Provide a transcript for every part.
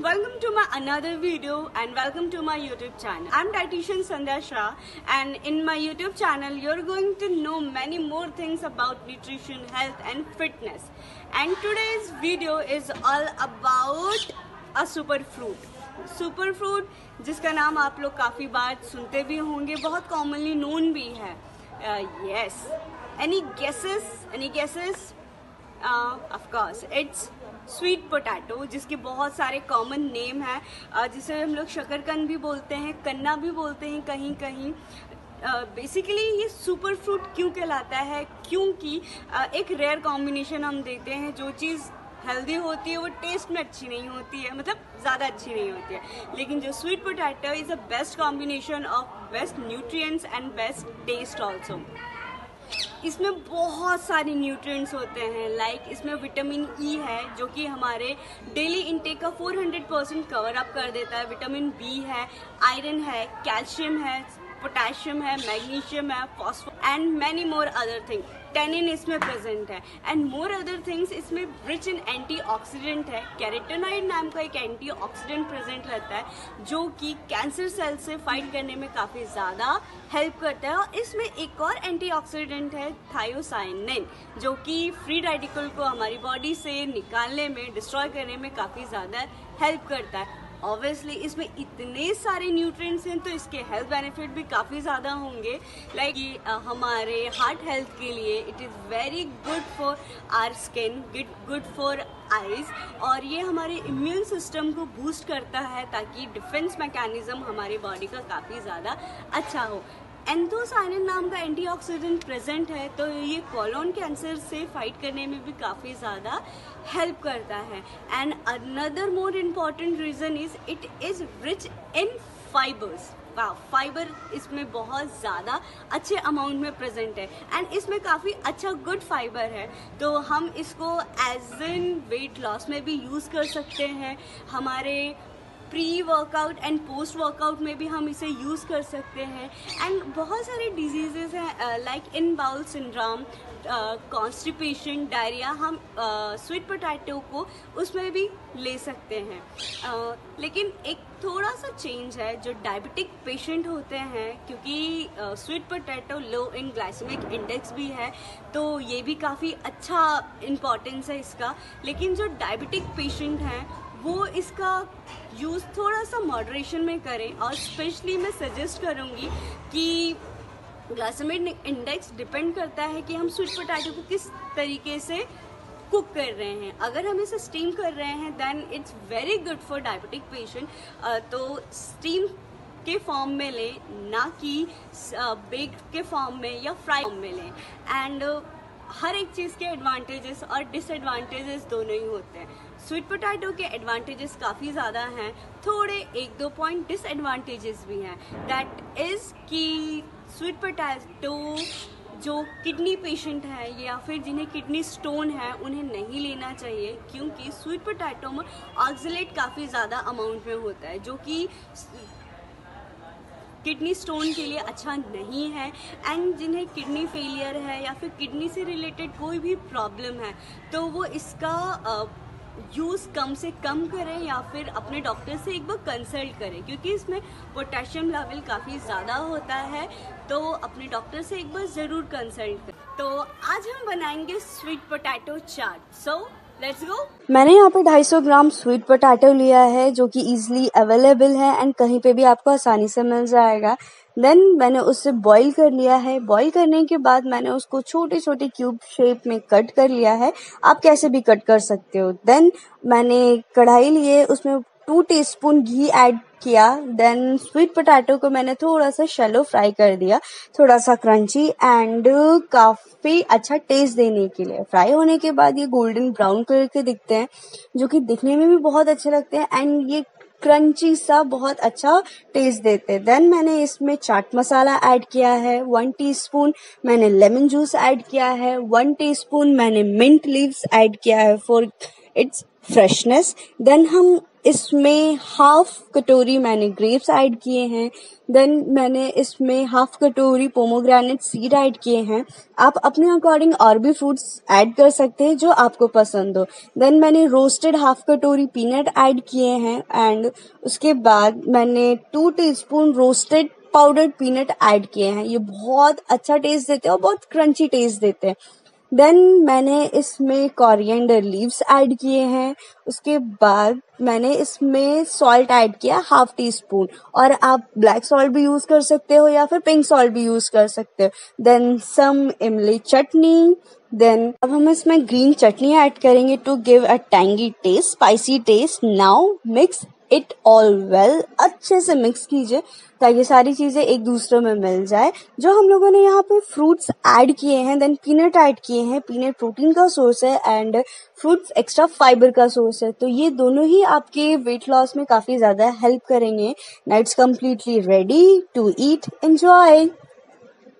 Welcome to my another video and welcome to my YouTube channel. I'm dietitian Sandhya Shah and in my YouTube channel you're going to know many more things about nutrition, health and fitness. And today's video is all about a super fruit. Super fruit जिसका नाम आप लोग काफ़ी बार सुनते भी होंगे बहुत commonly known भी है yes any guesses any guesses of course it's sweet potato, जिसके बहुत सारे कॉमन नेम हैं जिसे हम लोग शकरकंद भी बोलते हैं, कन्ना भी बोलते हैं कहीं कहीं बेसिकली ये सुपर फ्रूट क्यों कहलाता है? क्योंकि एक रेयर कॉम्बिनेशन हम देते हैं, जो चीज़ हेल्दी होती है, वो टेस्ट में अच्छी नहीं होती है मतलब ज़्यादा अच्छी नहीं होती है। लेकिन जो sweet potato is a best combination of best nutrients and best taste also इसमें बहुत सारे न्यूट्रिएंट्स होते हैं लाइक like इसमें विटामिन ई e है, जो कि हमारे डेली इनटेक का 400 परसेंट कवर अप कर देता है। विटामिन बी है आयरन है कैल्शियम है पोटेशियम है मैग्नीशियम है phospho and many more other thing tannin इसमें प्रेजेंट है. एंड मोर अदर थिंग्स इसमें रिच इन एंटीऑक्सीडेंट है. कैरेटोनाइड नाम का एक एंटीऑक्सीडेंट प्रेजेंट रहता है, जो कि कैंसर सेल से फाइट करने में काफ़ी ज़्यादा हेल्प करता है. और इसमें एक और एंटीऑक्सीडेंट है थायोसाइनिन जो कि फ्री रेडिकल को हमारी बॉडी से निकालने में डिस्ट्रॉय करने में काफ़ी ज़्यादा हेल्प करता है. ऑब्वियसली इसमें इतने सारे न्यूट्रिएंट्स हैं तो इसके हेल्थ बेनिफिट भी काफ़ी ज़्यादा होंगे। लाइक like, हमारे हार्ट हेल्थ के लिए it is very good for our skin good for eyes और ये हमारे इम्यून सिस्टम को बूस्ट करता है ताकि डिफेंस मैकेनिज्म हमारे बॉडी का काफ़ी ज़्यादा अच्छा हो। एंथोसाइनिन नाम का एंटीऑक्सीडेंट प्रेजेंट है तो ये कॉलोन कैंसर से फाइट करने में भी काफ़ी ज़्यादा हेल्प करता है। And another more important reason is it is rich in fibres fibre इसमें बहुत ज़्यादा अच्छे अमाउंट में प्रेजेंट है। एंड इसमें काफ़ी अच्छा गुड फाइबर है। तो हम इसको एज इन वेट लॉस में भी यूज़ कर सकते हैं। हमारे pre workout and post workout में भी हम इसे यूज़ कर सकते हैं। एंड बहुत सारे डिजीजेज हैं like in bowel syndrome constipation diarrhoea हम स्वीट uh, पोटैटो को उसमें भी ले सकते हैं। Uh, लेकिन एक थोड़ा सा चेंज है जो डायबिटिक पेशेंट होते हैं क्योंकि sweet potato low in glycaemic index भी है तो ये भी काफ़ी अच्छा इम्पॉर्टेंस है इसका। लेकिन जो डायबिटिक पेशेंट हैं वो इसका यूज़ थोड़ा सा मॉडरेशन में करें और स्पेशली मैं सजेस्ट करूँगी कि ग्लासमेट इंडेक्स डिपेंड करता है कि हम स्वीट पोटैटो को किस तरीके से कुक कर रहे हैं। अगर हम इसे स्टीम कर रहे हैं then it's very good for diabetic patient तो स्टीम के फॉर्म में लें, ना कि बेक के फॉर्म में या फ्राई फॉर्म में लें। एंड हर एक चीज़ के एडवांटेजेस और डिसएडवांटेजेस दोनों ही होते हैं। स्वीट पोटैटो के एडवांटेजेस काफ़ी ज़्यादा हैं, थोड़े एक दो पॉइंट डिसएडवांटेजेस भी हैं। दैट इज़ कि स्वीट पोटैटो जो किडनी पेशेंट है या फिर जिन्हें किडनी स्टोन है, उन्हें नहीं लेना चाहिए क्योंकि स्वीट पोटैटो में ऑक्सीलेट काफ़ी ज़्यादा अमाउंट में होता है, जो कि किडनी स्टोन के लिए अच्छा नहीं है एंड जिन्हें किडनी फेलियर है या फिर किडनी से रिलेटेड कोई भी प्रॉब्लम है तो वो इसका यूज़ कम से कम करें या फिर अपने डॉक्टर से एक बार कंसल्ट करें, क्योंकि इसमें पोटेशियम लेवल काफ़ी ज़्यादा होता है तो अपने डॉक्टर से एक बार ज़रूर कंसल्ट करें। तो आज हम बनाएँगे स्वीट पोटैटो चाट सो गो मैंने यहाँ पे 250 ग्राम स्वीट पोटैटो लिया है, जो कि इजीली अवेलेबल है एंड कहीं पे भी आपको आसानी से मिल जाएगा। देन मैंने उसे बॉईल कर लिया है। बॉईल करने के बाद मैंने उसको छोटे छोटे क्यूब शेप में कट कर लिया है। आप कैसे भी कट कर सकते हो। देन मैंने कढ़ाई लिए उसमें टू टीस्पून घी ऐड किया देन स्वीट पोटैटो को मैंने थोड़ा सा शेलो फ्राई कर दिया थोड़ा सा क्रंची एंड काफ़ी अच्छा टेस्ट देने के लिए। फ्राई होने के बाद ये गोल्डन ब्राउन कलर के दिखते हैं, जो कि दिखने में भी बहुत अच्छे लगते हैं एंड ये क्रंची सा बहुत अच्छा टेस्ट देते हैं। देन मैंने इसमें चाट मसाला ऐड किया है वन टीस्पून मैंने लेमन जूस ऐड किया है वन टीस्पून मैंने मिंट लीव्स ऐड किया है फॉर इट्स फ्रेशनेस देन हम इसमें हाफ़ कटोरी मैंने ग्रेप्स ऐड किए हैं देन मैंने इसमें हाफ़ कटोरी पोमोग्रेनेट सीड ऐड किए हैं। आप अपने अकॉर्डिंग और भी फ्रूट्स ऐड कर सकते हैं जो आपको पसंद हो। देन मैंने रोस्टेड हाफ़ कटोरी पीनट ऐड किए हैं एंड उसके बाद मैंने two teaspoon roasted powdered peanut add किए हैं। ये बहुत अच्छा टेस्ट देते हैं और बहुत क्रंची टेस्ट देते हैं। देन मैंने इसमें कोरिएंडर लीव्स ऐड किए हैं। उसके बाद मैंने इसमें सॉल्ट ऐड किया हाफ़ टी स्पून और आप ब्लैक सॉल्ट भी यूज़ कर सकते हो या फिर पिंक सॉल्ट भी यूज़ कर सकते हो। देन सम इमली चटनी। देन अब हम इसमें ग्रीन चटनी ऐड करेंगे to give a tangy taste spicy taste now mix it all well अच्छे से मिक्स कीजिए, ताकि सारी चीज़ें एक दूसरे में मिल जाए। जो हम लोगों ने यहाँ पे फ्रूट्स ऐड किए हैं देन पीनट ऐड किए हैं पीनट प्रोटीन का सोर्स है एंड फ्रूट्स एक्स्ट्रा फाइबर का सोर्स है। तो ये दोनों ही आपके वेट लॉस में काफ़ी ज़्यादा हेल्प करेंगे। Now it's completely ready to eat enjoy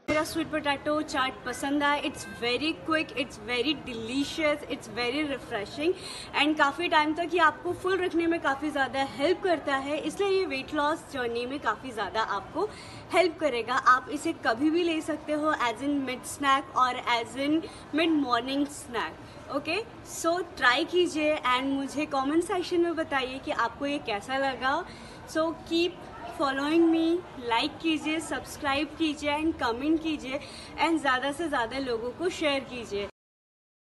मेरा स्वीट पोटैटो चाट पसंद आया। It's very quick it's very delicious it's very refreshing and काफ़ी टाइम तक ये आपको फुल रखने में काफ़ी ज़्यादा हेल्प करता है। इसलिए ये वेट लॉस जर्नी में काफ़ी ज़्यादा आपको हेल्प करेगा। आप इसे कभी भी ले सकते हो एज इन मिड स्नैक और as in mid morning snack okay so try कीजिए एंड मुझे कॉमेंट सेक्शन में बताइए कि आपको ये कैसा लगा। So keep following me like कीजिए सब्सक्राइब कीजिए एंड कमेंट कीजिए एंड ज़्यादा से ज़्यादा लोगों को शेयर कीजिए।